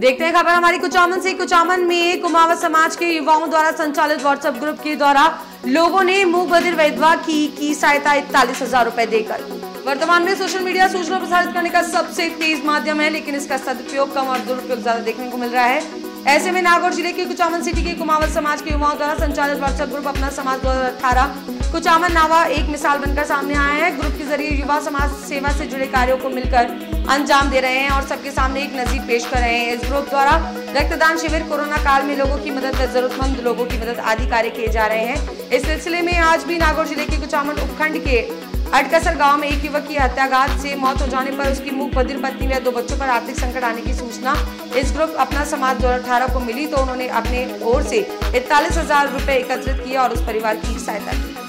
देखते हैं खबर हमारी कुचामन से। कुचामन में कुमावत समाज के युवाओं द्वारा संचालित व्हाट्सएप ग्रुप के द्वारा लोगों ने मुँह बधिर वैधवा की की सहायता इकतालीस हज़ार रूपए देकर। वर्तमान में सोशल मीडिया सूचना प्रसारित करने का सबसे तेज माध्यम है, लेकिन इसका सदुपयोग कम और दुरुपयोग ज़्यादा देखने को मिल रहा है। ऐसे में नागौर ज़िले के कुचामन सिटी के कुमावत समाज के युवाओं द्वारा संचालित व्हाट्सएप ग्रुप अपना समाज दो कुचामन नावा एक मिसाल बनकर सामने आया है। ग्रुप के ज़रिए युवा समाज सेवा से जुड़े कार्यों को मिलकर अंजाम दे रहे हैं और सबके सामने एक नजीब पेश कर रहे हैं। इस ग्रुप द्वारा रक्तदान शिविर कोरोना काल में लोगों की मदद, जरूरतमंद लोगों की मदद आदि कार्य किए जा रहे हैं। इस सिलसिले में आज भी नागौर ज़िले के कुचामन उपखंड के अटकसर गाँव में एक युवक की हत्याघात से मौत हो जाने पर उसकी मुख बदिर पत्नी व दो बच्चों पर आर्थिक संकट आने की सूचना इस ग्रुप अपना समाज दो अठारह को मिली तो उन्होंने अपने ओर से इकतालीस हज़ार रूपए एकत्रित किया और उस परिवार की सहायता की।